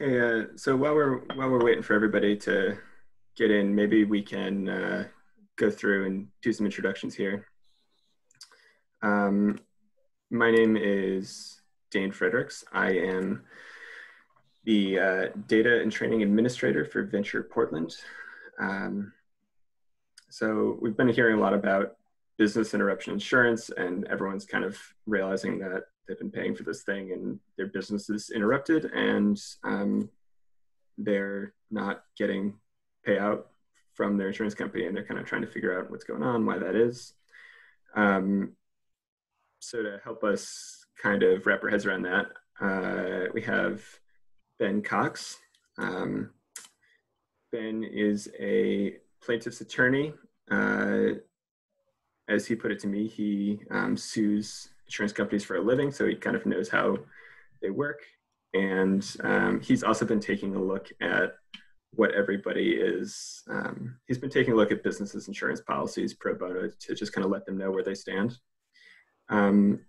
Okay, uh, so while we're while we're waiting for everybody to get in, maybe we can uh, go through and do some introductions here. Um, my name is Dane Fredericks. I am the uh, data and training administrator for Venture Portland. Um, so we've been hearing a lot about business interruption insurance, and everyone's kind of realizing that they've been paying for this thing and their business is interrupted and um, they're not getting payout from their insurance company and they're kind of trying to figure out what's going on, why that is. Um, so to help us kind of wrap our heads around that, uh, we have Ben Cox. Um, ben is a plaintiff's attorney. Uh, as he put it to me, he um, sues insurance companies for a living, so he kind of knows how they work. And um, he's also been taking a look at what everybody is. Um, he's been taking a look at businesses' insurance policies pro bono to just kind of let them know where they stand. Um,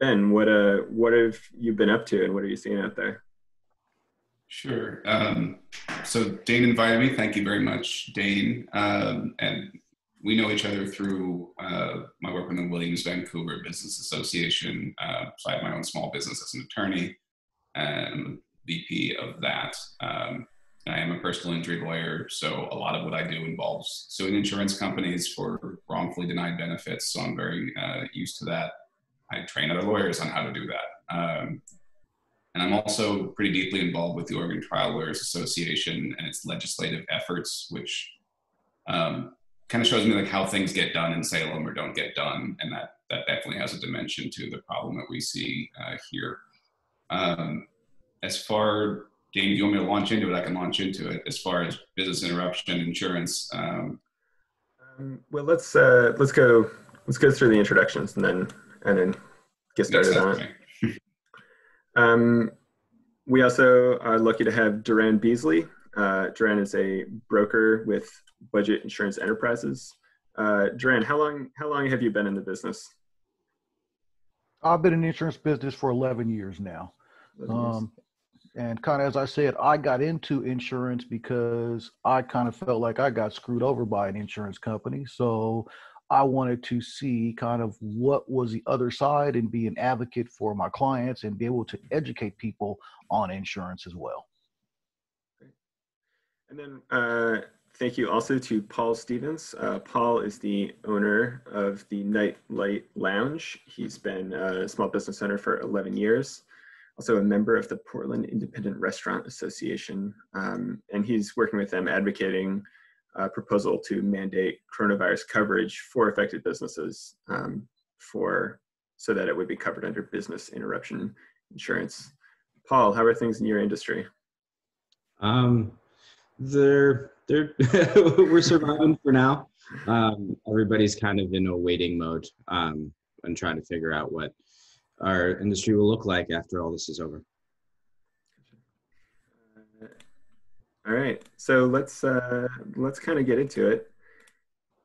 ben, what uh, what have you been up to, and what are you seeing out there? Sure. Um, so Dane invited me. Thank you very much, Dane. Um, and we know each other through uh, my work with the Williams Vancouver Business Association. Uh, so I have my own small business as an attorney and VP of that. Um, I am a personal injury lawyer, so a lot of what I do involves suing insurance companies for wrongfully denied benefits. So I'm very uh, used to that. I train other lawyers on how to do that. Um, and I'm also pretty deeply involved with the Oregon Trial Lawyers Association and its legislative efforts, which um, kind of shows me like how things get done in Salem or don't get done, and that that definitely has a dimension to the problem that we see uh, here. Um, as far, Dane, do you want me to launch into it? I can launch into it. As far as business interruption insurance. Um, um, well, let's uh, let's go let's go through the introductions and then and then get started on it. um, we also are lucky to have Duran Beasley. Uh, Duran is a broker with Budget Insurance Enterprises. Uh, Duran, how long how long have you been in the business? I've been in the insurance business for 11 years now. Um, and kind of as I said, I got into insurance because I kind of felt like I got screwed over by an insurance company. So I wanted to see kind of what was the other side and be an advocate for my clients and be able to educate people on insurance as well. And then uh, thank you also to Paul Stevens. Uh, Paul is the owner of the Night Light Lounge. He's been a small business owner for 11 years, also a member of the Portland Independent Restaurant Association. Um, and he's working with them advocating a proposal to mandate coronavirus coverage for affected businesses um, for so that it would be covered under business interruption insurance. Paul, how are things in your industry? Um, they're they're we're surviving for now. Um, everybody's kind of in a waiting mode um, and trying to figure out what our industry will look like after all this is over. All right, so let's uh, let's kind of get into it,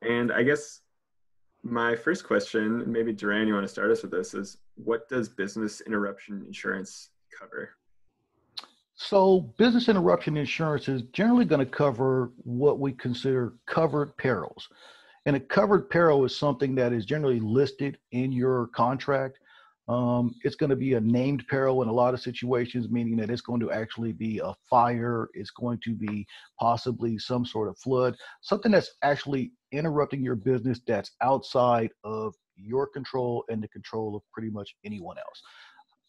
and I guess my first question, maybe Duran, you want to start us with this, is what does business interruption insurance cover? So, business interruption insurance is generally going to cover what we consider covered perils. And a covered peril is something that is generally listed in your contract. Um, it's going to be a named peril in a lot of situations, meaning that it's going to actually be a fire, it's going to be possibly some sort of flood, something that's actually interrupting your business that's outside of your control and the control of pretty much anyone else.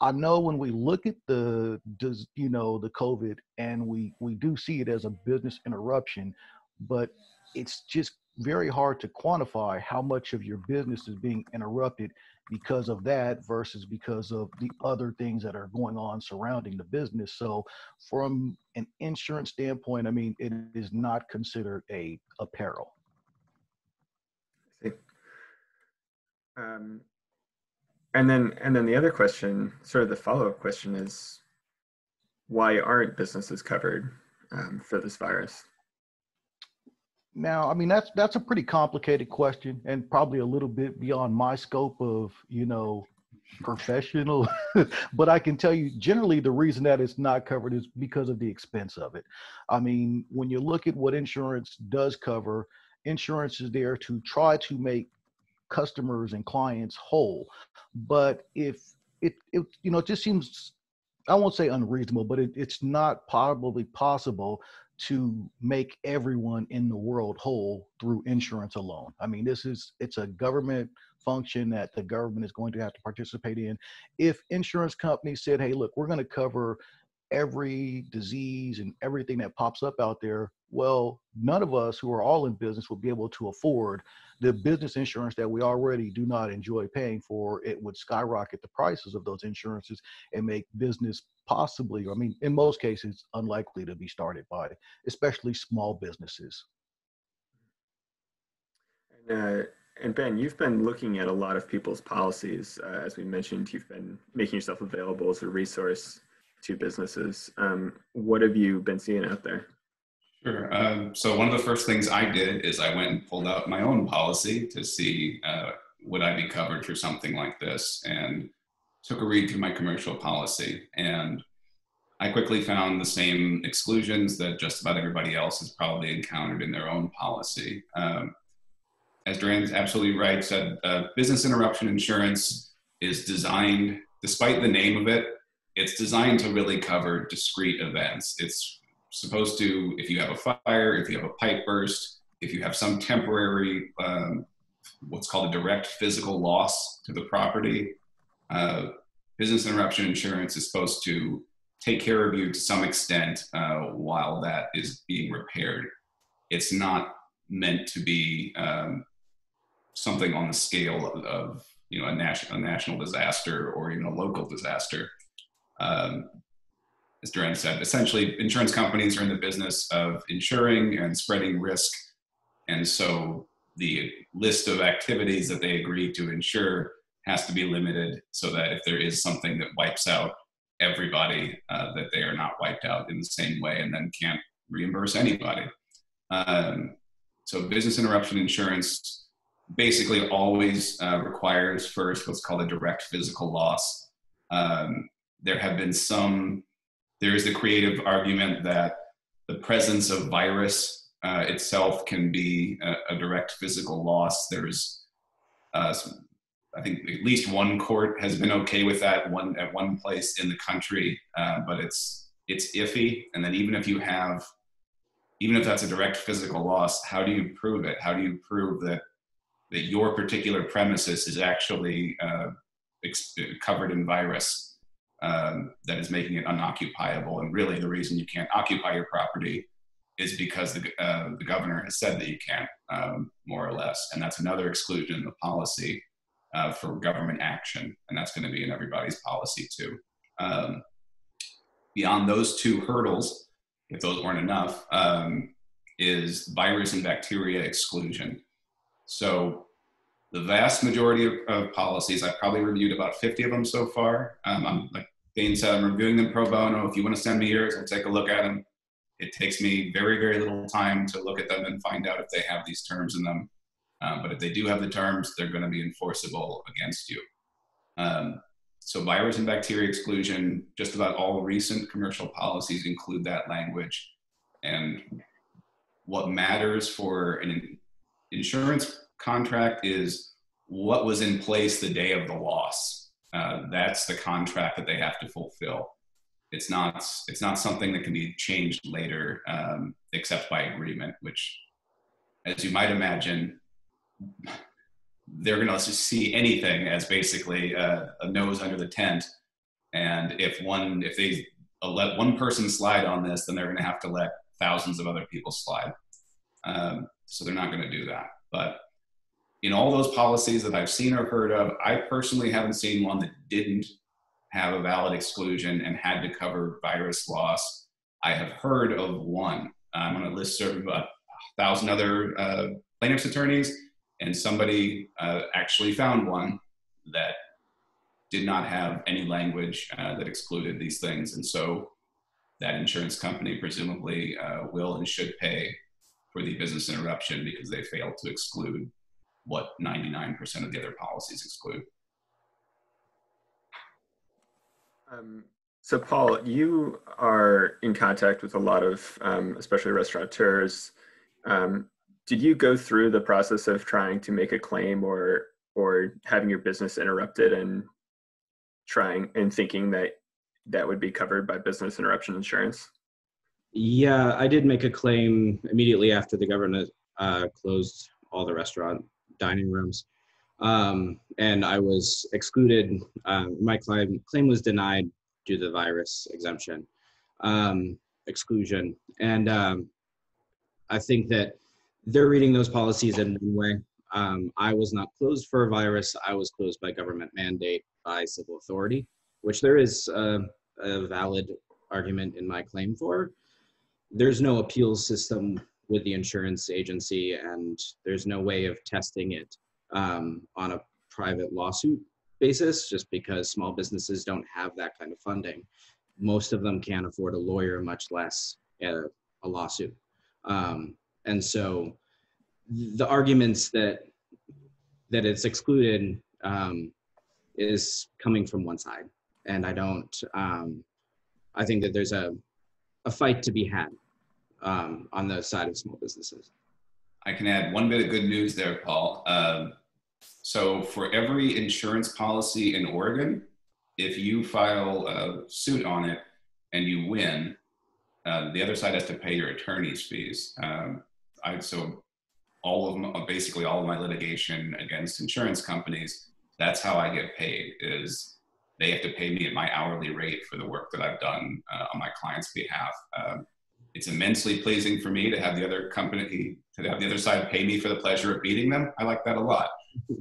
I know when we look at the does you know the COVID and we we do see it as a business interruption, but it's just very hard to quantify how much of your business is being interrupted because of that versus because of the other things that are going on surrounding the business. So from an insurance standpoint, I mean it is not considered a peril. Um, and then and then the other question sort of the follow-up question is why aren't businesses covered um, for this virus now i mean that's that's a pretty complicated question and probably a little bit beyond my scope of you know professional, but I can tell you generally the reason that it's not covered is because of the expense of it. I mean, when you look at what insurance does cover, insurance is there to try to make customers and clients whole. But if it, it you know, it just seems, I won't say unreasonable, but it, it's not probably possible to make everyone in the world whole through insurance alone. I mean, this is it's a government function that the government is going to have to participate in. If insurance companies said, "Hey, look, we're going to cover every disease and everything that pops up out there," well, none of us who are all in business will be able to afford the business insurance that we already do not enjoy paying for. It would skyrocket the prices of those insurances and make business possibly, I mean, in most cases, unlikely to be started by, especially small businesses. And, uh, and Ben, you've been looking at a lot of people's policies. Uh, as we mentioned, you've been making yourself available as a resource to businesses. Um, what have you been seeing out there? Sure. Um, so one of the first things I did is I went and pulled out my own policy to see uh, would I be covered for something like this, and took a read through my commercial policy. And I quickly found the same exclusions that just about everybody else has probably encountered in their own policy. Um, as Duran's absolutely right, said uh, business interruption insurance is designed, despite the name of it, it's designed to really cover discrete events. It's supposed to, if you have a fire, if you have a pipe burst, if you have some temporary, um, what's called a direct physical loss to the property, uh, business interruption insurance is supposed to take care of you to some extent uh, while that is being repaired. It's not meant to be um, something on the scale of, of you know a national a national disaster or even a local disaster. Um, as Duran said, essentially, insurance companies are in the business of insuring and spreading risk. And so the list of activities that they agree to insure has to be limited so that if there is something that wipes out everybody, uh, that they are not wiped out in the same way and then can't reimburse anybody. Um, so business interruption insurance basically always uh, requires first what's called a direct physical loss. Um, there have been some there is the creative argument that the presence of virus uh, itself can be a, a, direct physical loss. There's, uh, I think, at least one court has been okay with that one at one place in the country, uh, but it's it's iffy. And then even if you have, even if that's a direct physical loss, how do you prove it? How do you prove that that your particular premises is actually uh, covered in virus? Um, that is making it unoccupiable. And really, the reason you can't occupy your property is because the, uh, the governor has said that you can't, um, more or less. And that's another exclusion in the policy uh, for government action. And that's going to be in everybody's policy too. Um, beyond those two hurdles, if those weren't enough, um, is virus and bacteria exclusion. So the vast majority of, of, policies, I've probably reviewed about 50 of them so far. Um, I'm like Dane said, I'm reviewing them pro bono. If you want to send me yours, I'll take a look at them. It takes me very, very little time to look at them and find out if they have these terms in them. Um, but if they do have the terms, they're going to be enforceable against you. Um, so virus and bacteria exclusion, just about all recent commercial policies include that language. And what matters for an insurance contract is what was in place the day of the loss. Uh, that's the contract that they have to fulfill. It's not it's not something that can be changed later, um, except by agreement. Which, as you might imagine, they're going to see anything as basically a, a, nose under the tent. And if one if they let one person slide on this, then they're going to have to let thousands of other people slide. Um, so they're not going to do that. But in all those policies that I've seen or heard of, I personally haven't seen one that didn't have a valid exclusion and had to cover virus loss. I have heard of one. I'm on a list of a thousand other uh, plaintiffs' attorneys, and somebody uh, actually found one that did not have any language uh, that excluded these things. And so that insurance company presumably uh, will and should pay for the business interruption because they failed to exclude what 99% of the other policies exclude. Um, so, Paul, you are in contact with a lot of, um, especially restaurateurs. Um, did you go through the process of trying to make a claim or or having your business interrupted and trying and thinking that that would be covered by business interruption insurance? Yeah, I did make a claim immediately after the government uh, closed all the restaurant dining rooms. Um, and I was excluded. Um, my claim, claim was denied due to the virus exemption um, exclusion. And um, I think that they're reading those policies in one way. Um, I was not closed for a virus. I was closed by government mandate by civil authority, which there is a, a valid argument in my claim for. There's no appeals system with the insurance agency, and there's no way of testing it um, on a private lawsuit basis just because small businesses don't have that kind of funding. Most of them can't afford a lawyer, much less a, a lawsuit. Um, and so the arguments that that it's excluded um, is coming from one side. And I don't, um, I think that there's a, a fight to be had um, on the side of small businesses. I can add one bit of good news there, Paul. Um, so for every insurance policy in Oregon, if you file a suit on it and you win, uh, the other side has to pay your attorney's fees. Um, I, so all of my, basically all of my litigation against insurance companies, that's how I get paid is they have to pay me at my hourly rate for the work that I've done uh, on my client's behalf. Um, it's immensely pleasing for me to have the other company to have the other side pay me for the pleasure of beating them. I like that a lot.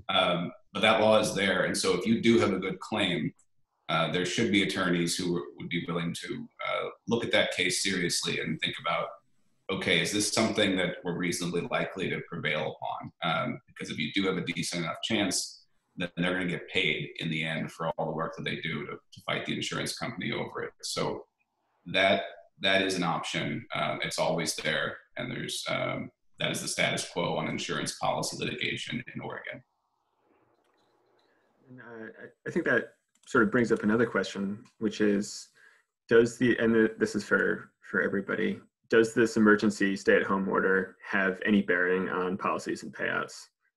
Um, but that law is there, and so if you do have a good claim, uh, there should be attorneys who would be willing to uh, look at that case seriously and think about, okay, is this something that we're reasonably likely to prevail upon? Um, because if you do have a decent enough chance, then they're going to get paid in the end for all the work that they do to, to fight the insurance company over it. So that that is an option. Um, it's always there, and there's um, that is the status quo on insurance policy litigation in Oregon. And, uh, I think that sort of brings up another question, which is, does the and the, this is for for everybody, does this emergency stay-at-home order have any bearing on policies and payouts?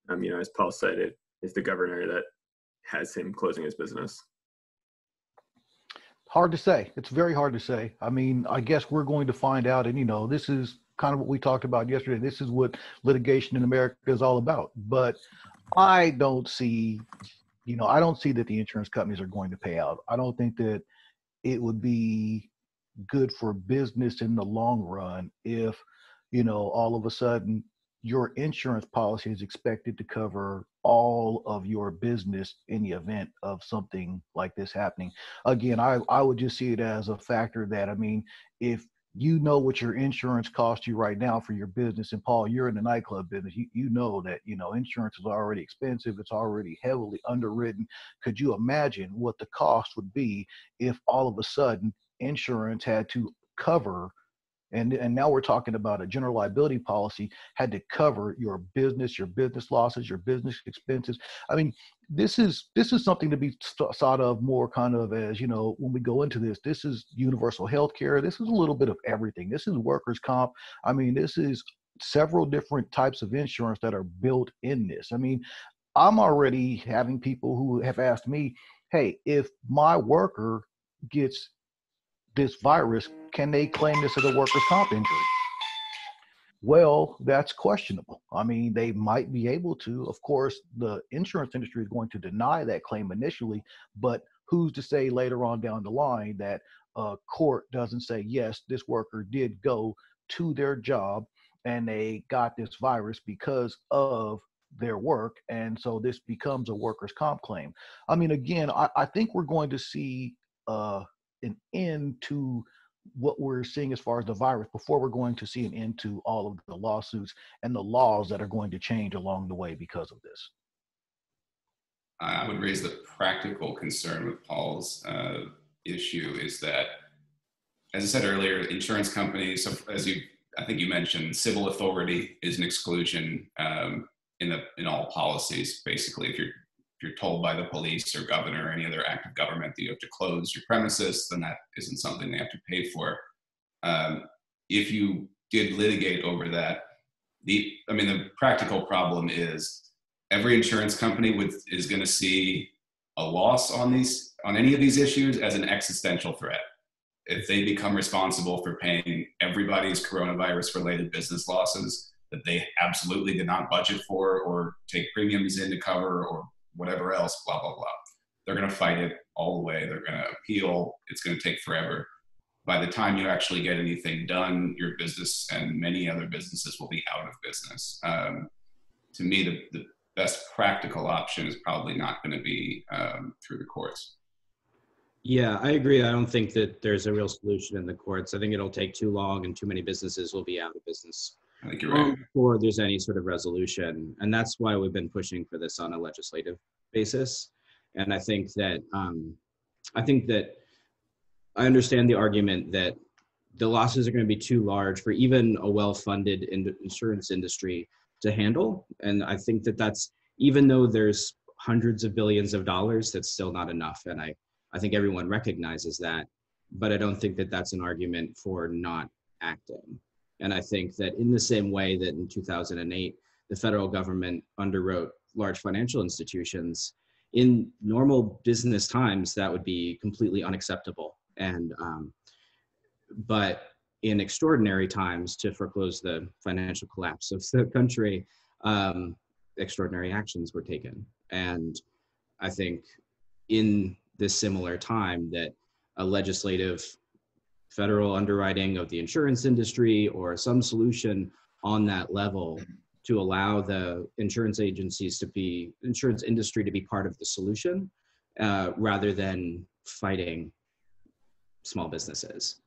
Um, you know, as Paul said, it is the governor that has him closing his business. Hard to say. It's very hard to say. I mean, I guess we're going to find out, and you know, this is kind of what we talked about yesterday. This is what litigation in America is all about. But I don't see, you know, I don't see that the insurance companies are going to pay out. I don't think that it would be good for business in the long run if, you know, all of a sudden your insurance policy is expected to cover all of your business in the event of something like this happening. Again, I, I would just see it as a factor that, I mean, if you know what your insurance costs you right now for your business and paul you're in the nightclub business you, you know that you know insurance is already expensive it's already heavily underwritten could you imagine what the cost would be if all of a sudden insurance had to cover and and now we're talking about a general liability policy had to cover your business your business losses your business expenses. I mean this is this is something to be thought of more kind of as you know when we go into this this is universal health care. This is a little bit of everything. This is workers comp. I mean this is several different types of insurance that are built in this. I mean i'm already having people who have asked me hey if my worker gets this virus, can they claim this as a workers' comp injury? Well, that's questionable. I mean, they might be able to. Of course, the insurance industry is going to deny that claim initially, but who's to say later on down the line that a court doesn't say, yes, this worker did go to their job and they got this virus because of their work. And so this becomes a workers' comp claim. I mean, again, I, I think we're going to see uh, an end to what we're seeing as far as the virus before we're going to see an end to all of the lawsuits and the laws that are going to change along the way because of this. I would raise the practical concern with Paul's uh, issue is that, as I said earlier, insurance companies, as you, I think you mentioned, civil authority is an exclusion um, in the in all policies. Basically, if you're if you're told by the police or governor or any other act of government that you have to close your premises, then that isn't something they have to pay for. Um, if you did litigate over that, the I mean the practical problem is every insurance company with is going to see a loss on these on any of these issues as an existential threat. If they become responsible for paying everybody's coronavirus related business losses that they absolutely did not budget for or take premiums in to cover or whatever else, blah, blah, blah. They're going to fight it all the way. They're going to appeal. It's going to take forever. By the time you actually get anything done, your business and many other businesses will be out of business. Um, to me, the, the best practical option is probably not going to be um, through the courts. Yeah, I agree. I don't think that there's a real solution in the courts. I think it'll take too long and too many businesses will be out of business. I think you're right. Before there's any sort of resolution. And that's why we've been pushing for this on a legislative basis. And I think that um, I think that I understand the argument that the losses are going to be too large for even a well-funded in- insurance industry to handle. And I think that that's even though there's hundreds of billions of dollars, that's still not enough. And I I think everyone recognizes that, but I don't think that that's an argument for not acting. And I think that in the same way that in 2008 the federal government underwrote large financial institutions in normal business times that would be completely unacceptable. And um, but in extraordinary times to foreclose the financial collapse of the country um, extraordinary actions were taken. And i think in this similar time that a legislative federal underwriting of the insurance industry or some solution on that level to allow the insurance agencies to be insurance industry to be part of the solution uh, rather than fighting small businesses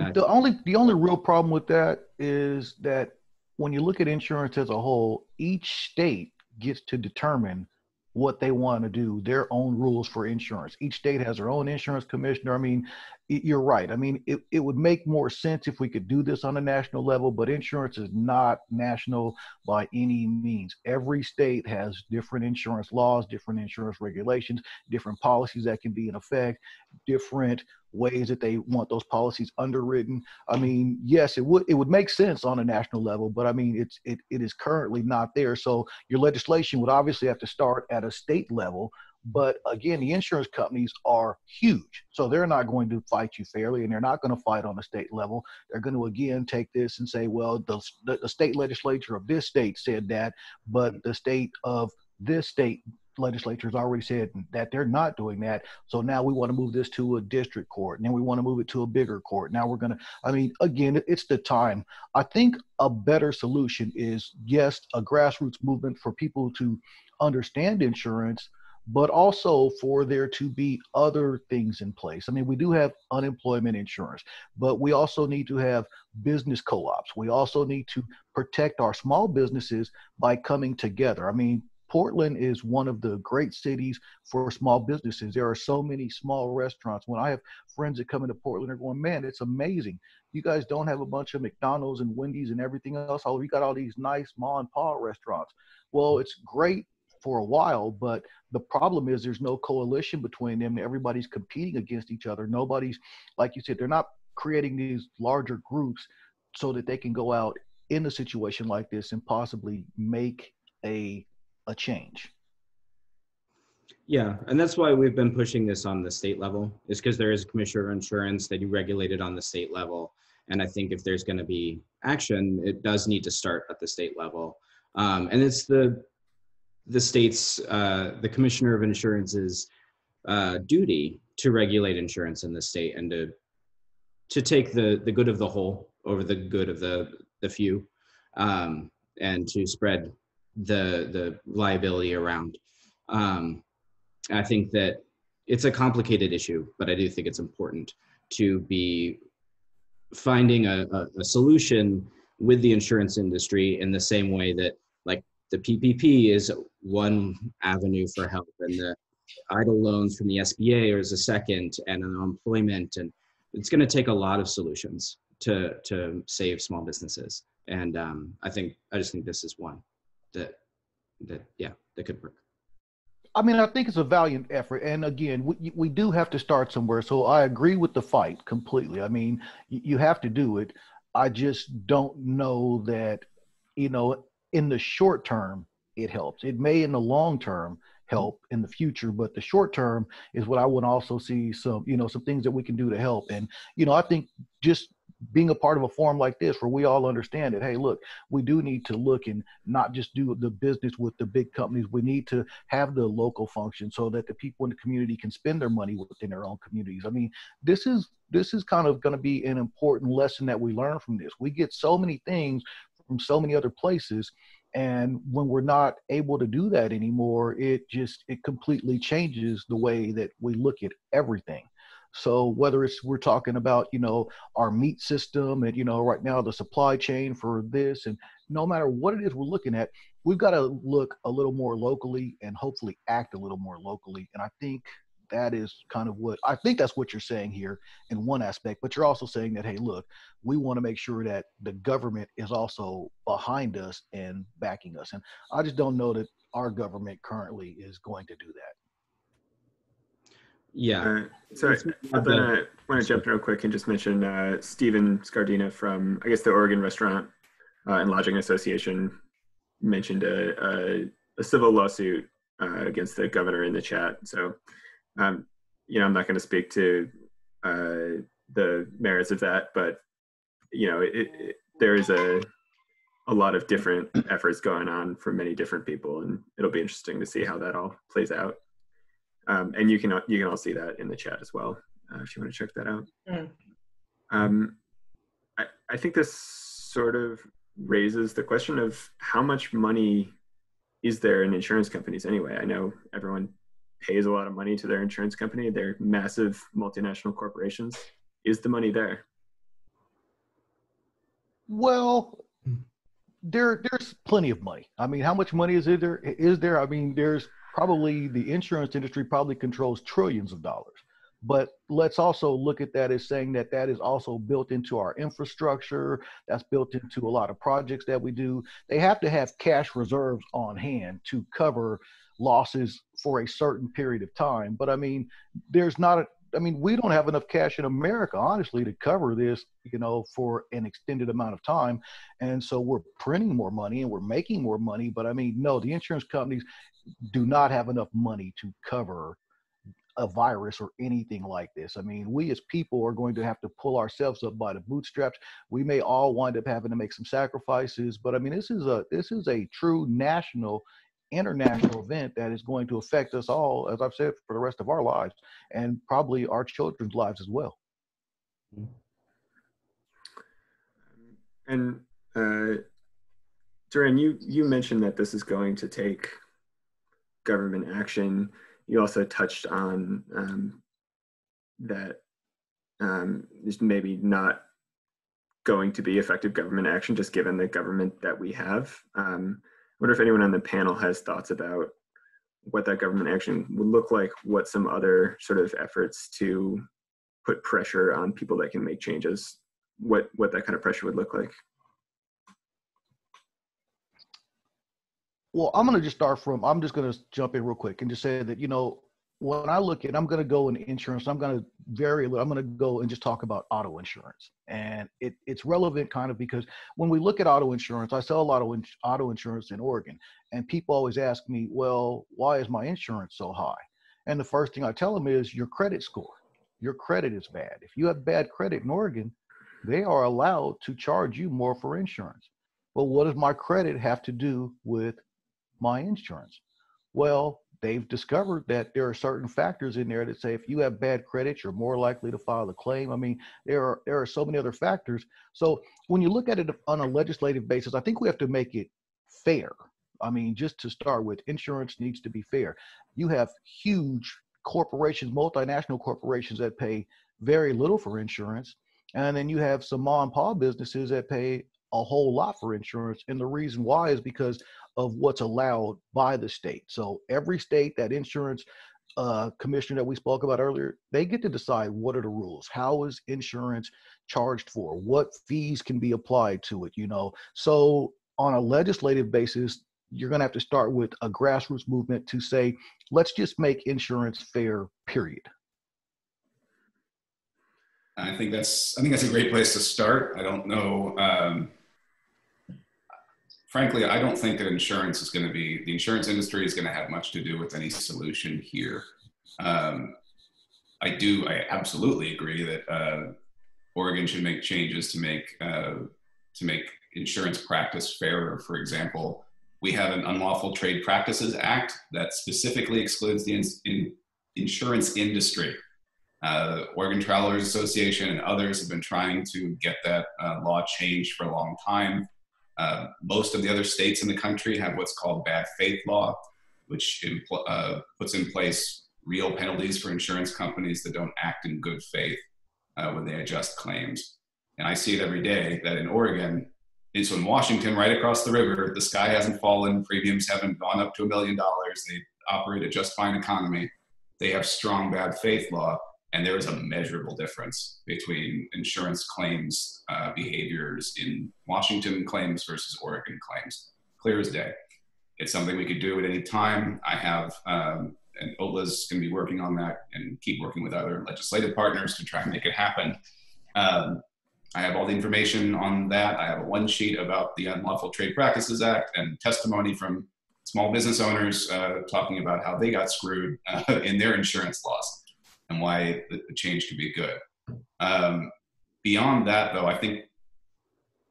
uh, the only the only real problem with that is that when you look at insurance as a whole each state gets to determine what they want to do, their own rules for insurance. Each state has their own insurance commissioner. I mean, you're right. I mean, it, it would make more sense if we could do this on a national level, but insurance is not national by any means. Every state has different insurance laws, different insurance regulations, different policies that can be in effect, different ways that they want those policies underwritten. I mean, yes, it would it would make sense on a national level, but I mean, it's it, it is currently not there. So your legislation would obviously have to start at a state level but again, the insurance companies are huge. So they're not going to fight you fairly and they're not going to fight on a state level. They're going to again take this and say, well, the, the state legislature of this state said that, but mm. the state of this state legislature has already said that they're not doing that. So now we want to move this to a district court, and then we want to move it to a bigger court. Now we're going to, I mean, again, it's the time. I think a better solution is yes, a grassroots movement for people to understand insurance, but also for there to be other things in place. I mean, we do have unemployment insurance, but we also need to have business co ops. We also need to protect our small businesses by coming together. I mean, Portland is one of the great cities for small businesses. There are so many small restaurants. When I have friends that come into Portland, they're going, man, it's amazing. You guys don't have a bunch of McDonald's and Wendy's and everything else. Oh, you got all these nice mom and pop restaurants. Well, it's great for a while, but the problem is there's no coalition between them. Everybody's competing against each other. Nobody's, like you said, they're not creating these larger groups so that they can go out in a situation like this and possibly make a a change. Yeah, and that's why we've been pushing this on the state level, is because there is a commissioner of insurance, they do regulate it on the state level. And I think if there's going to be action, it does need to start at the state level. Um, and it's the the state's uh, the commissioner of insurance's uh, duty to regulate insurance in the state and to to take the the good of the whole over the good of the the few um, and to spread the the liability around. Um, i think that it's a complicated issue but i do think it's important to be finding a, a, a solution with the insurance industry in the same way that the PPP is one avenue for help, and the EIDL loans from the SBA is a second, and unemployment, and it's going to take a lot of solutions to to save small businesses. And um, I think I just think this is one that that yeah that could work. I mean, I think it's a valiant effort, and again, we we do have to start somewhere. So I agree with the fight completely. I mean, you have to do it. I just don't know that, you know, in the short term it helps. It may in the long term help in the future, but the short term is what I would also see some, you know, some things that we can do to help. And you know, I think just being a part of a forum like this where we all understand it hey look we do need to look and not just do the business with the big companies we need to have the local function so that the people in the community can spend their money within their own communities i mean this is this is kind of going to be an important lesson that we learn from this we get so many things from so many other places and when we're not able to do that anymore it just it completely changes the way that we look at everything so whether it's we're talking about you know our meat system and you know right now the supply chain for this and no matter what it is we're looking at, we've got to look a little more locally and hopefully act a little more locally. And I think that is kind of what I think that's what you're saying here in one aspect, but you're also saying that, hey, look, we want to make sure that the government is also behind us and backing us. And I just don't know that our government currently is going to do that. Yeah. Uh, sorry, I want to jump in real quick and just mention uh, Stephen Scardina from, I guess, the Oregon Restaurant uh, and Lodging Association mentioned a, a, a civil lawsuit uh, against the governor in the chat. So, um, you know, I'm not going to speak to uh, the merits of that, but you know, it, it, there is a a lot of different efforts going on from many different people, and it'll be interesting to see how that all plays out. Um, and you can you can all see that in the chat as well uh, if you want to check that out. Mm. Um, I, I think this sort of raises the question of how much money is there in insurance companies anyway. I know everyone pays a lot of money to their insurance company. They're massive multinational corporations. Is the money there? Well, hmm. there there's plenty of money. I mean, how much money is there? Is there? I mean, there's probably the insurance industry probably controls trillions of dollars. But let's also look at that as saying that that is also built into our infrastructure. That's built into a lot of projects that we do. They have to have cash reserves on hand to cover losses for a certain period of time. But I mean, there's not a, I mean, we don't have enough cash in America, honestly, to cover this, you know, for an extended amount of time. And so we're printing more money and we're making more money. But I mean, no, the insurance companies, do not have enough money to cover a virus or anything like this. I mean, we as people are going to have to pull ourselves up by the bootstraps. We may all wind up having to make some sacrifices, but I mean, this is a this is a true national international event that is going to affect us all, as I've said, for the rest of our lives and probably our children's lives as well. And uh, Duran, you you mentioned that this is going to take government action. You also touched on um, that um, there's maybe not going to be effective government action just given the government that we have. Um, I wonder if anyone on the panel has thoughts about what that government action would look like, what some other sort of efforts to put pressure on people that can make changes, what, what that kind of pressure would look like. Well, I'm going to just start from, I'm just going to jump in real quick and just say that, you know, when I look at, I'm going to go in insurance. I'm going to very, I'm going to go and just talk about auto insurance, and it, it's relevant kind of because when we look at auto insurance, I sell a lot of auto insurance in Oregon, and people always ask me, well, why is my insurance so high? And the first thing I tell them is your credit score. Your credit is bad. If you have bad credit in Oregon, they are allowed to charge you more for insurance. Well, what does my credit have to do with my insurance? Well, they've discovered that there are certain factors in there that say if you have bad credit, you're more likely to file a claim. I mean, there are there are so many other factors. So when you look at it on a legislative basis, I think we have to make it fair. I mean, just to start with, insurance needs to be fair. You have huge corporations, multinational corporations that pay very little for insurance. And then you have some mom and pop businesses that pay a whole lot for insurance. And the reason why is because of what's allowed by the state. So every state, that insurance uh, commissioner that we spoke about earlier, they get to decide what are the rules. How is insurance charged for? What fees can be applied to it? You know, so on a legislative basis, you're going to have to start with a grassroots movement to say, let's just make insurance fair, period. I think that's I think that's a great place to start. I don't know. Um, frankly, I don't think that insurance is going to be the insurance industry is going to have much to do with any solution here. Um, I do. I absolutely agree that uh, Oregon should make changes to make uh, to make insurance practice fairer. For example, we have an Unlawful Trade Practices Act that specifically excludes the in, in insurance industry uh, Oregon Trial Lawyers Association and others have been trying to get that uh, law changed for a long time. Uh, most of the other states in the country have what's called bad faith law, which impl- uh, puts in place real penalties for insurance companies that don't act in good faith uh, when they adjust claims. And I see it every day that in Oregon, so in Washington, right across the river, the sky hasn't fallen, premiums haven't gone up to a million dollars. They operate a just fine economy. They have strong bad faith law and there is a measurable difference between insurance claims uh, behaviors in Washington claims versus Oregon claims. Clear as day. It's something we could do at any time. I have, um, and OTLA's going to be working on that and keep working with other legislative partners to try and make it happen. Um, I have all the information on that. I have a one sheet about the Unlawful Trade Practices Act and testimony from small business owners uh, talking about how they got screwed uh, in their insurance laws and why the, change could be good. Um, beyond that, though, I think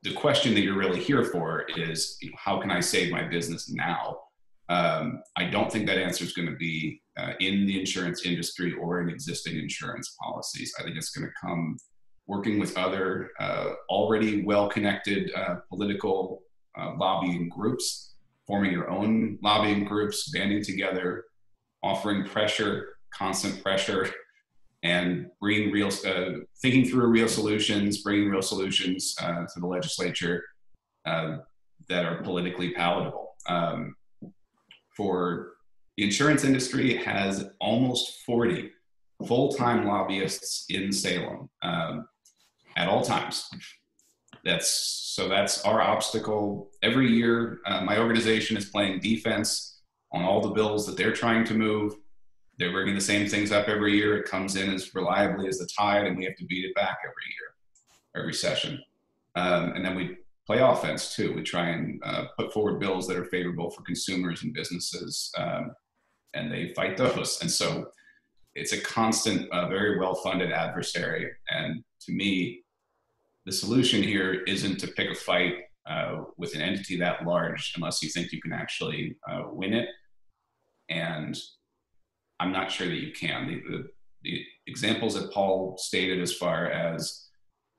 the question that you're really here for is you know, how can I save my business now? Um, I don't think that answer is going to be uh, in the insurance industry or in existing insurance policies. I think it's going to come working with other uh, already well connected uh, political uh, lobbying groups, forming your own lobbying groups, banding together, offering pressure, constant pressure and bringing real, uh, thinking through real solutions, bringing real solutions uh, to the legislature uh, that are politically palatable. Um, for the insurance industry, has almost 40 full-time lobbyists in Salem um, at all times. That's so that's our obstacle. Every year, uh, my organization is playing defense on all the bills that they're trying to move they're bringing the same things up every year. It comes in as reliably as the tide, and we have to beat it back every year, every session. Um, and then we play offense too. We try and uh, put forward bills that are favorable for consumers and businesses, um, and they fight those. And so it's a constant, uh, very well funded adversary. And to me, the solution here isn't to pick a fight uh, with an entity that large unless you think you can actually uh, win it. And I'm not sure that you can. The, the, the examples that Paul stated as far as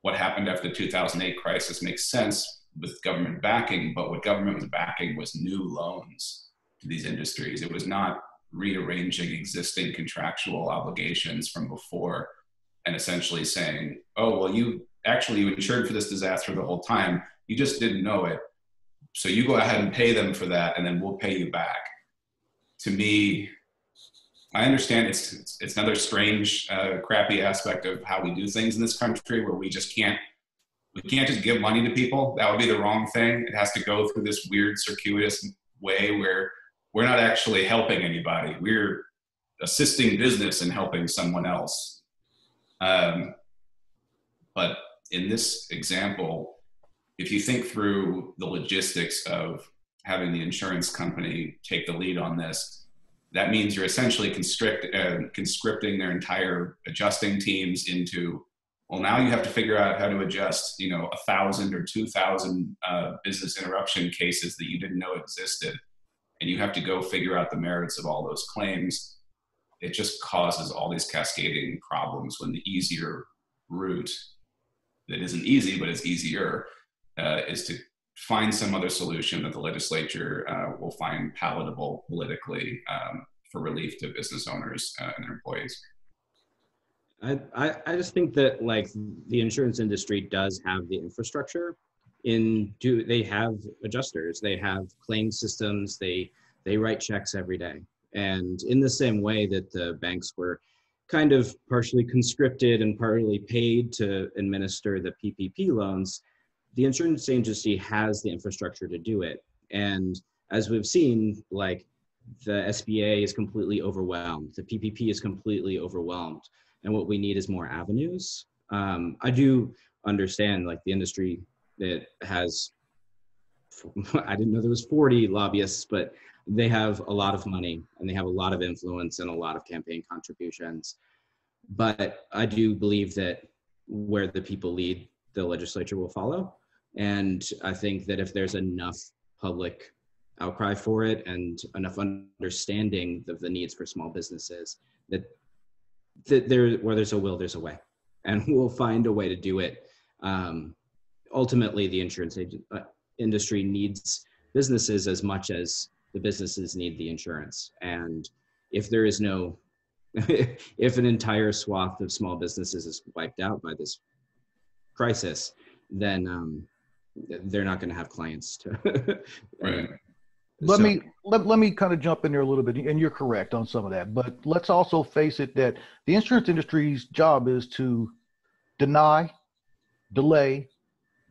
what happened after the 2008 crisis makes sense with government backing, but what government was backing was new loans to these industries. It was not rearranging existing contractual obligations from before and essentially saying, oh, well, you actually you insured for this disaster the whole time. You just didn't know it. So you go ahead and pay them for that, and then we'll pay you back. To me, I understand it's, it's, it's another strange, uh, crappy aspect of how we do things in this country where we just can't we can't just give money to people. That would be the wrong thing. It has to go through this weird circuitous way where we're not actually helping anybody. We're assisting business and helping someone else. Um, but in this example, if you think through the logistics of having the insurance company take the lead on this, that means you're essentially constrict, uh, conscripting their entire adjusting teams into well now you have to figure out how to adjust you know a thousand or two thousand uh, business interruption cases that you didn't know existed. And you have to go figure out the merits of all those claims. It just causes all these cascading problems when the easier route that isn't easy but it's easier uh, is to find some other solution that the legislature uh, will find palatable politically um, for relief to business owners uh, and their employees. I, I, I just think that like the insurance industry does have the infrastructure in do they have adjusters they have claim systems they they write checks every day and in the same way that the banks were kind of partially conscripted and partly paid to administer the ppp loans the insurance agency has the infrastructure to do it. And as we've seen, like the SBA is completely overwhelmed, the PPP is completely overwhelmed, and what we need is more avenues. Um, I do understand like the industry that has I didn't know there was 40 lobbyists, but they have a lot of money and they have a lot of influence and a lot of campaign contributions. But I do believe that where the people lead, the legislature will follow. And I think that if there's enough public outcry for it and enough understanding of the needs for small businesses, that, that there, where there's a will, there's a way. And we'll find a way to do it. Um, ultimately, the insurance agent, uh, industry needs businesses as much as the businesses need the insurance. And if there is no, if an entire swath of small businesses is wiped out by this crisis, then um, they're not going to have clients to. right. Let so. me let, let me kind of jump in there a little bit, and you're correct on some of that. But let's also face it that the insurance industry's job is to deny, delay,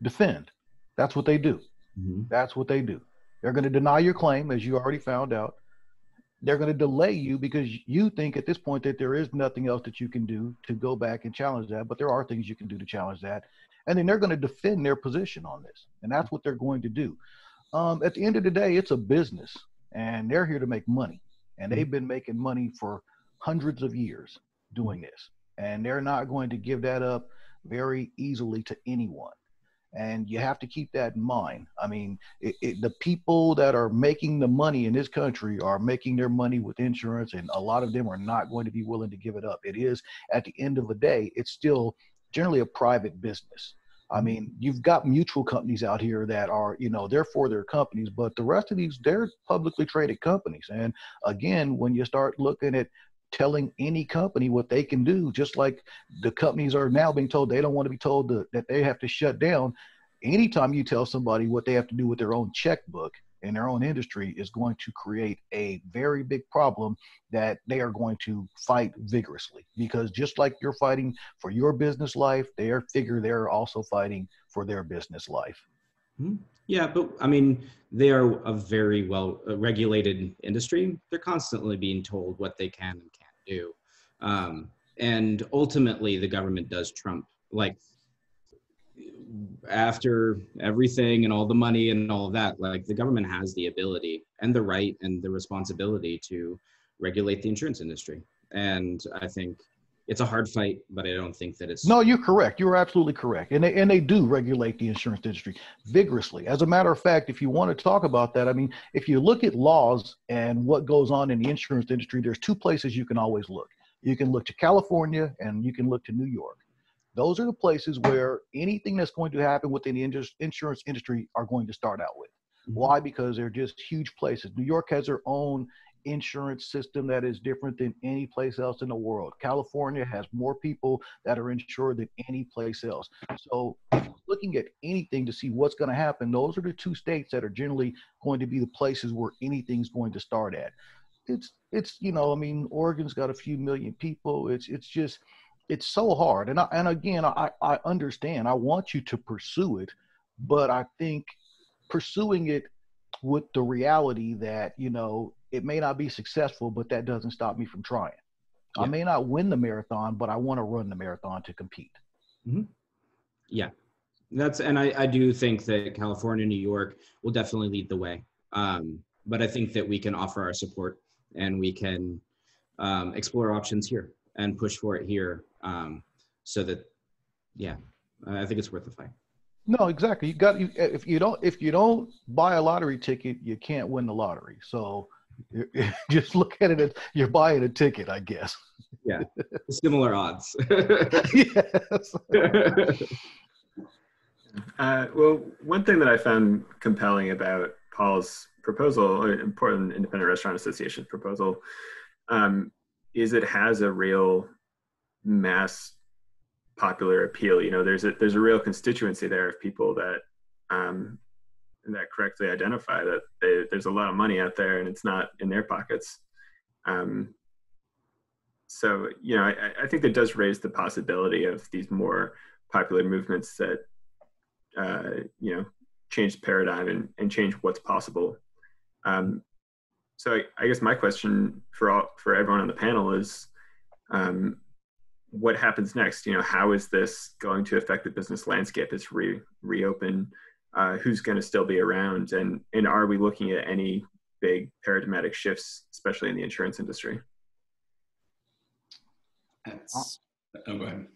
defend. That's what they do. Mm-hmm. That's what they do. They're going to deny your claim, as you already found out. They're going to delay you because you think at this point that there is nothing else that you can do to go back and challenge that, but there are things you can do to challenge that. And then they're going to defend their position on this. And that's what they're going to do. Um, at the end of the day, it's a business and they're here to make money. And they've been making money for hundreds of years doing this. And they're not going to give that up very easily to anyone and you have to keep that in mind. I mean, it, it, the people that are making the money in this country are making their money with insurance, and a lot of them are not going to be willing to give it up. It is, at the end of the day, it's still generally a private business. I mean, you've got mutual companies out here that are, you know, they're for their companies, but the rest of these, they're publicly traded companies. And again, when you start looking at telling any company what they can do, just like the companies are now being told they don't want to be told to, that they have to shut down. Anytime you tell somebody what they have to do with their own checkbook in their own industry is going to create a very big problem that they are going to fight vigorously because just like you're fighting for your business life, they are figure they're also fighting for their business life. Mm-hmm. Yeah, but I mean, they are a very well regulated industry. They're constantly being told what they can and can't do. Um, and ultimately, the government does trump. Like, after everything and all the money and all of that, like, the government has the ability and the right and the responsibility to regulate the insurance industry. And I think it's a hard fight, but I don't think that it's. No, you're correct. You're absolutely correct, and they, and they do regulate the insurance industry vigorously. As a matter of fact, if you want to talk about that, I mean, if you look at laws and what goes on in the insurance industry, there's two places you can always look. You can look to California, and you can look to New York. Those are the places where anything that's going to happen within the insurance industry are going to start out with. Mm-hmm. Why? Because they're just huge places. New York has their own insurance system that is different than any place else in the world. California has more people that are insured than any place else. So, looking at anything to see what's going to happen, those are the two states that are generally going to be the places where anything's going to start at. It's it's you know, I mean, Oregon's got a few million people. It's it's just it's so hard. And I, and again, I I understand. I want you to pursue it, but I think pursuing it with the reality that you know it may not be successful, but that doesn't stop me from trying. Yeah. I may not win the marathon, but I want to run the marathon to compete. Mm-hmm. Yeah, that's and I, I do think that California, New York will definitely lead the way. Um, but I think that we can offer our support and we can um, explore options here and push for it here, um, so that yeah, I think it's worth the fight. No, exactly. You got you if you don't if you don't buy a lottery ticket, you can't win the lottery. So just look at it as you're buying a ticket, I guess. Yeah, similar odds. yes. Uh, well, one thing that I found compelling about Paul's proposal, or Portland Independent Restaurant Association proposal, um, is it has a real mass popular appeal. You know, there's a there's a real constituency there of people that um, that correctly identify that they, there's a lot of money out there and it's not in their pockets. Um, so you know, I, I think that does raise the possibility of these more popular movements that uh, you know change the paradigm and, and change what's possible. Um, so I, I, guess my question for all for everyone on the panel is, um, what happens next? You know, how is this going to affect the business landscape as re reopen? Uh, who's going to still be around, and and are we looking at any big paradigmatic shifts, especially in the insurance industry? That's, oh, go ahead.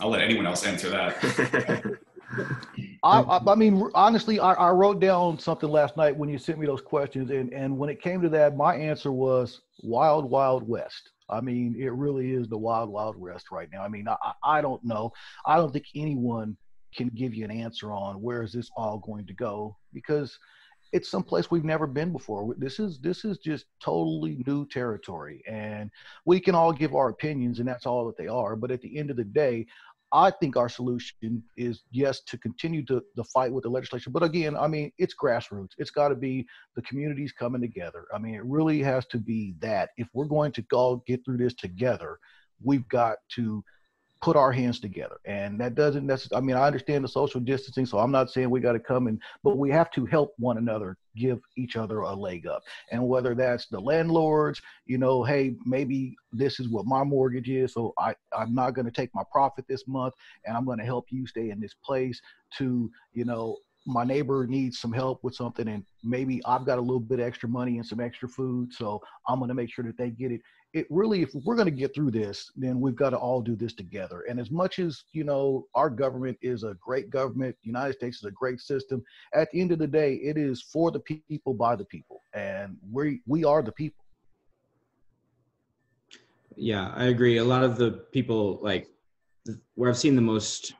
I'll let anyone else answer that. I, I, I, mean, honestly, I, I, wrote down something last night when you sent me those questions, and, and when it came to that, my answer was Wild Wild West. I mean, it really is the Wild Wild West right now. I mean, I, I don't know. I don't think anyone can give you an answer on where is this all going to go because it's someplace we've never been before. This is this is just totally new territory, and we can all give our opinions, and that's all that they are. But at the end of the day, I think our solution is yes to continue to the fight with the legislation, but again, I mean it's grassroots. It's got to be the communities coming together. I mean, it really has to be that if we're going to go get through this together, we've got to put our hands together. And that doesn't necessarily, I mean, I understand the social distancing, so I'm not saying we got to come in, but we have to help one another give each other a leg up. And whether that's the landlords, you know, hey, maybe this is what my mortgage is, so I, I'm not going to take my profit this month and I'm going to help you stay in this place to, you know, my neighbor needs some help with something and maybe I've got a little bit extra money and some extra food, so I'm going to make sure that they get it it really, if we're going to get through this, then we've got to all do this together. And as much as, you know, our government is a great government, the United States is a great system, at the end of the day, it is for the people by the people. And we, we are the people. Yeah, I agree. A lot of the people, like, where I've seen the most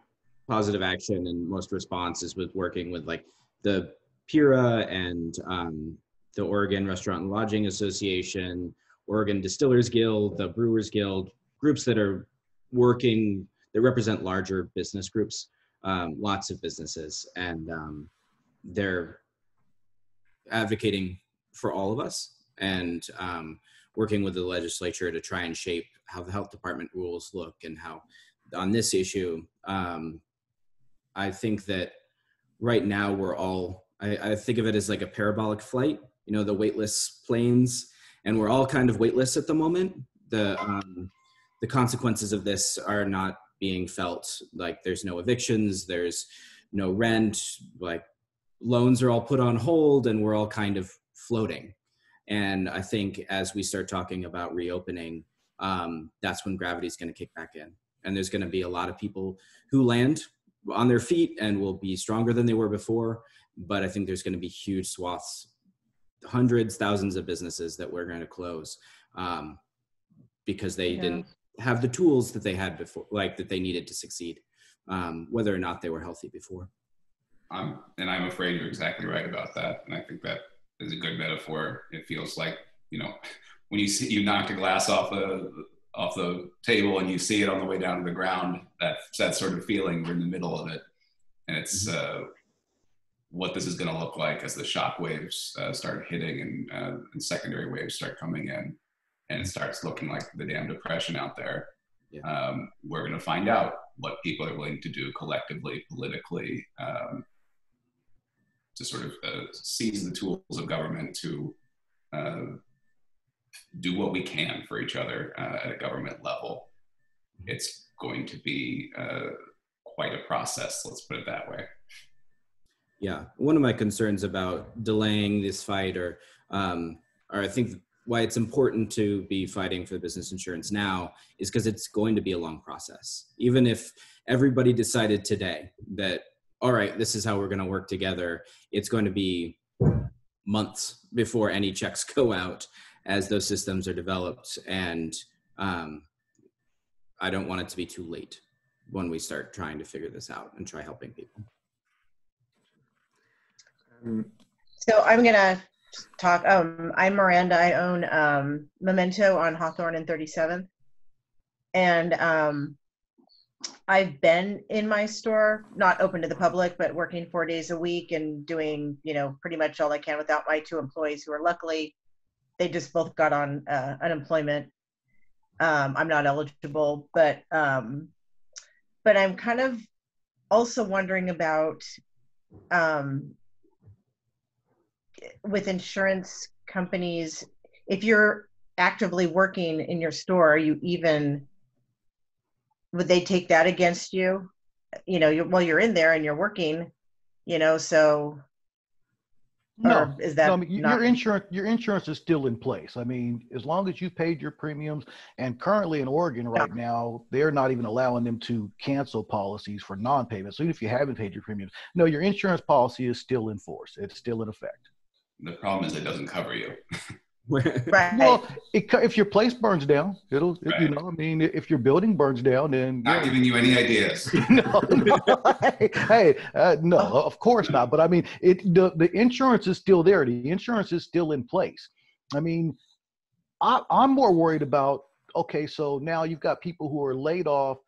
positive action and most responses with working with, like, the PIRA and um, the Oregon Restaurant and Lodging Association, Oregon Distillers Guild, the Brewers Guild, groups that are working that represent larger business groups, um, lots of businesses, and um, they're advocating for all of us and um, working with the legislature to try and shape how the health department rules look and how on this issue um, i think that right now we're all I, I, think of it as like a parabolic flight. You know the weightless planes and we're all kind of weightless at the moment. The um, the consequences of this are not being felt. Like there's no evictions, there's no rent, like loans are all put on hold, and we're all kind of floating. And I think as we start talking about reopening, um, that's when gravity is going to kick back in, and there's going to be a lot of people who land on their feet and will be stronger than they were before. But I think there's going to be huge swaths hundreds, thousands of businesses that we're going to close um, because they yeah. didn't have the tools that they had before, like that they needed to succeed, um, whether or not they were healthy before. Um, and I'm afraid you're exactly right about that. And I think that is a good metaphor. It feels like, you know, when you see, you knocked a glass off the, off the table and you see it on the way down to the ground, that, that sort of feeling, we're in the middle of it. And it's, mm-hmm. uh, what this is going to look like as the shock waves uh, start hitting and, uh, and, secondary waves start coming in and it starts looking like the damn depression out there. Yeah. um, we're going to find out what people are willing to do collectively politically um, to sort of uh, seize the tools of government to uh, do what we can for each other uh, at a government level. It's going to be uh, quite a process let's put it that way yeah, one of my concerns about delaying this fight, or um, or I think why it's important to be fighting for business insurance now, is because it's going to be a long process. Even if everybody decided today that all right, this is how we're going to work together, it's going to be months before any checks go out as those systems are developed, and um, I don't want it to be too late when we start trying to figure this out and try helping people. So I'm gonna talk. Um, I'm Miranda. I own um, Memento on Hawthorne and 37th, and um, I've been in my store, not open to the public, but working four days a week and doing, you know, pretty much all I can without my two employees who are luckily, they just both got on uh, unemployment. Um, I'm not eligible, but um, but I'm kind of also wondering about um, with insurance companies, if you're actively working in your store, are you even would they take that against you? You know, you're, while you're in there and you're working, you know, so No, is that no, I mean, your insurance, your insurance is still in place. I mean, as long as you've paid your premiums, and currently in Oregon right now, they're not even allowing them to cancel policies for non-payment. So even if you haven't paid your premiums, no, your insurance policy is still in force. It's still in effect. The problem is it doesn't cover you. right? Well, it, if your place burns down, it'll, it- you know, I mean, if your building burns down, then Not giving you any ideas. no, no. hey, uh, no, of course not. But I mean, it the the insurance is still there. The insurance is still in place. I mean, I, I'm more worried about. Okay, so now you've got people who are laid off,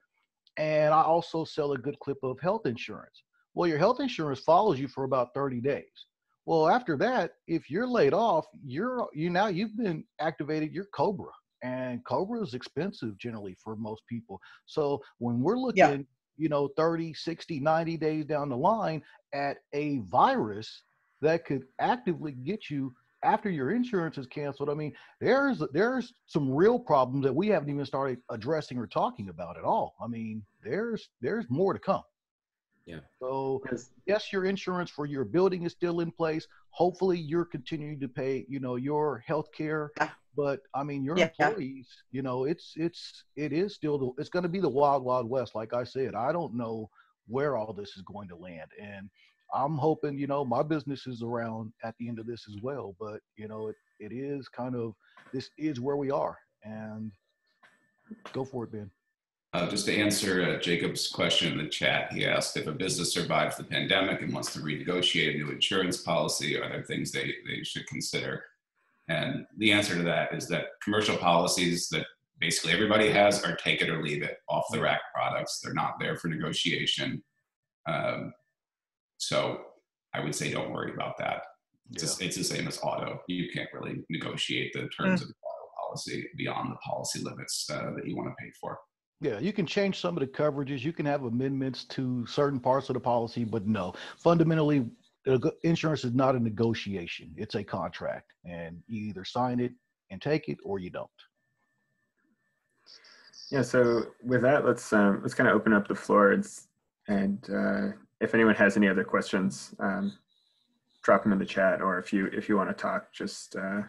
and I also sell a good clip of health insurance. Well, your health insurance follows you for about 30 days. Well, after that, if you're laid off, you're you now you've been activated your Cobra, and Cobra is expensive generally for most people. So when we're looking, Yeah. you know, 30, 60, 90 days down the line at a virus that could actively get you after your insurance is canceled, I mean, there's there's some real problems that we haven't even started addressing or talking about at all. I mean, there's there's more to come. Yeah. So Yes. yes, your insurance for your building is still in place. Hopefully, you're continuing to pay, you know, your health care. Yeah. But I mean, your Yeah. employees, you know, it's it's it is still the it's going to be the wild wild west. Like I said, I don't know where all this is going to land, and I'm hoping, you know, my business is around at the end of this as well. But you know, it it is kind of this is where we are, and go for it, Ben. Uh, just to answer uh, Jacob's question in the chat, he asked if a business survives the pandemic and wants to renegotiate a new insurance policy, are there things they, they should consider? And the answer to that is that commercial policies that basically everybody has are take it or leave it off the rack products. They're not there for negotiation. Um, so I would say don't worry about that. It's, Yeah. the- it's the same as auto. You can't really negotiate the terms of the auto policy beyond the policy limits uh, that you want to pay for. Yeah, you can change some of the coverages. You can have amendments to certain parts of the policy, but no, fundamentally, insurance is not a negotiation. It's a contract, and you either sign it and take it, or you don't. Yeah, so with that, let's um, let's kind of open up the floor. And uh, if anyone has any other questions, um, drop them in the chat, or if you if you want to talk, just uh,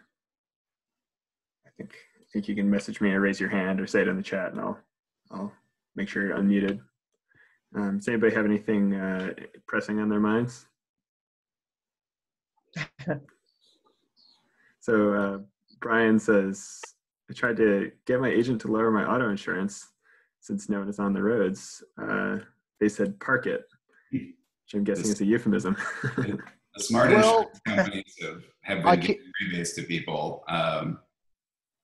I think I think you can message me or raise your hand or say it in the chat, and I'll I'll make sure you're unmuted. Um, does anybody have anything uh, pressing on their minds? so uh, Brian says, I tried to get my agent to lower my auto insurance since no one is on the roads. Uh, they said park it, which I'm guessing is a euphemism. The smart Well- insurance companies have, have been can't- giving rebates to people. Um,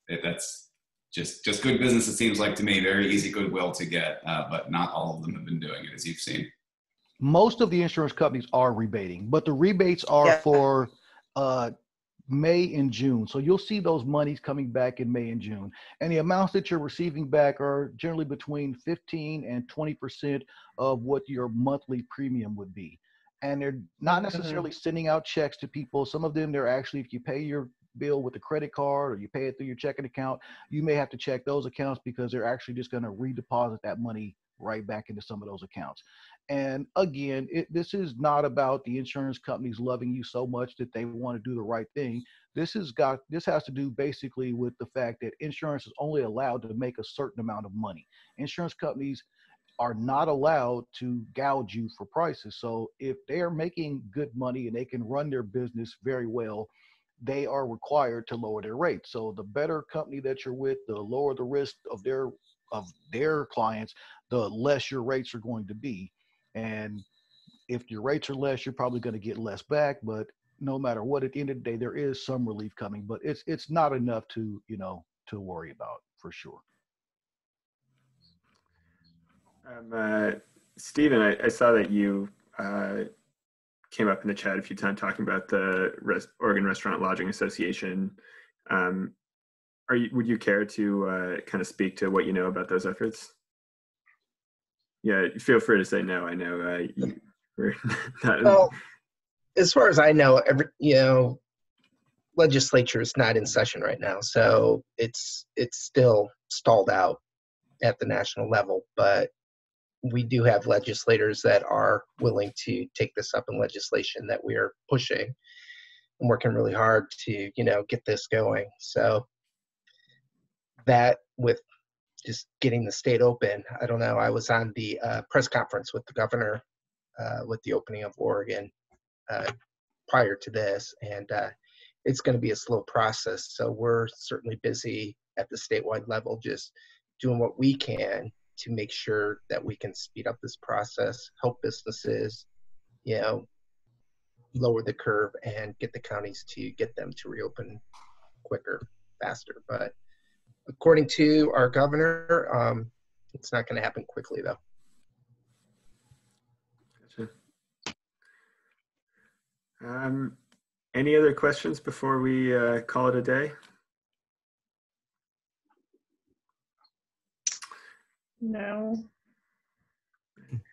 it, that's just just good business. It seems like to me, very easy goodwill to get, uh, but not all of them have been doing it, as you've seen. Most of the insurance companies are rebating, but the rebates are Yeah. for uh, May and June. So you'll see those monies coming back in May and June. And the amounts that you're receiving back are generally between 15 and 20% of what your monthly premium would be. And they're not necessarily sending out checks to people. Some of them, they're actually, if you pay your bill with a credit card or you pay it through your checking account, you may have to check those accounts because they're actually just going to redeposit that money right back into some of those accounts. And again, it, this is not about the insurance companies loving you so much that they want to do the right thing. This has got this has to do basically with the fact that insurance is only allowed to make a certain amount of money. Insurance companies are not allowed to gouge you for prices. So if they're making good money and they can run their business very well, they are required to lower their rates. So the better company that you're with, the lower the risk of their of their clients, the less your rates are going to be. And if your rates are less, you're probably going to get less back. But no matter what, at the end of the day, there is some relief coming, but it's it's not enough to you know to worry about for sure. Um, uh, Stephen, I, I saw that you uh, came up in the chat a few times talking about the Res- Oregon Restaurant Lodging Association. Um, are you, would you care to uh, kind of speak to what you know about those efforts? Yeah, feel free to say no. I know uh, you, not. Well, as far as I know, every you know, legislature is not in session right now, so it's it's still stalled out at the national level. But we do have legislators that are willing to take this up in legislation that we are pushing and working really hard to you know get this going. So that with just getting the state open, I don't know. I was on the uh, press conference with the governor uh, with the opening of Oregon uh, prior to this, and uh, it's going to be a slow process. So we're certainly busy at the statewide level, just doing what we can to make sure that we can speed up this process, help businesses, you know, lower the curve and get the counties to get them to reopen quicker, faster. But according to our governor, um, it's not going to happen quickly though. Gotcha. Um, any other questions before we uh, call it a day? No.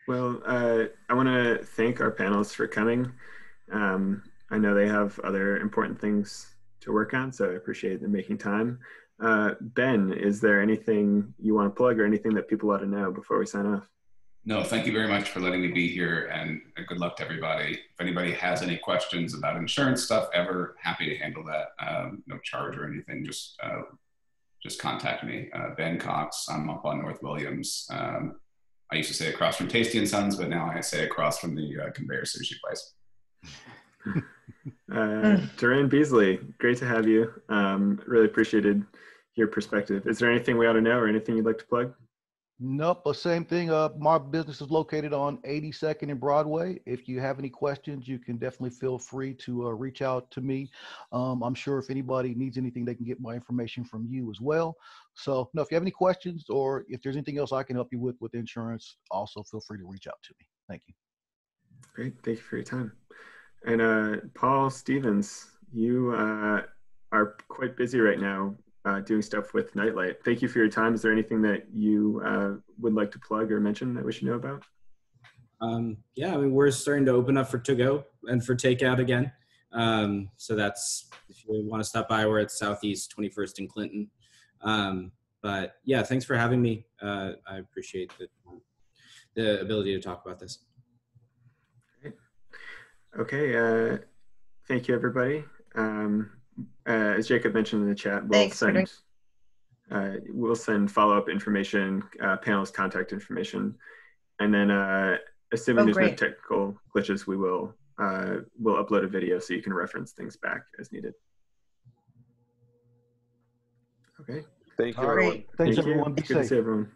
Well, uh, I want to thank our panelists for coming. Um, I know they have other important things to work on, so I appreciate them making time. Uh, ben, is there anything you want to plug or anything that people ought to know before we sign off? No, thank you very much for letting me be here and good luck to everybody. If anybody has any questions about insurance stuff ever, happy to handle that. Um, no charge or anything, just uh, just contact me. Uh, ben Cox, I'm up on North Williams. Um, I used to say across from Tasty and Sons, but now I say across from the uh, conveyor sushi place. uh, Duran Beasley, great to have you. Um, really appreciated your perspective. Is there anything we ought to know or anything you'd like to plug? Nope, the same thing. Uh, my business is located on 82nd and Broadway. If you have any questions, you can definitely feel free to uh, reach out to me. Um, I'm sure if anybody needs anything, they can get my information from you as well. So, no, if you have any questions or if there's anything else I can help you with with insurance, also feel free to reach out to me. Thank you. Great, thank you for your time. And uh, Paul Stevens, you uh, are quite busy right now uh, doing stuff with Nightlight. Thank you for your time. Is there anything that you uh, would like to plug or mention that we should know about? Um, yeah, I mean, we're starting to open up for to go and for takeout again. Um, so that's if you want to stop by, we're at Southeast 21st in Clinton. Um, but yeah, thanks for having me. Uh, I appreciate the, the ability to talk about this. Okay. Uh, thank you, everybody. Uh, as Jacob mentioned in the chat, we'll Thanks, send uh, we'll send follow up information, uh, panelist contact information, and then uh, assuming Oh, there's no technical glitches, we will uh, we'll upload a video so you can reference things back as needed. Okay. Thank you, All right. everyone. Thanks, Thank you. everyone. Be Good to see everyone.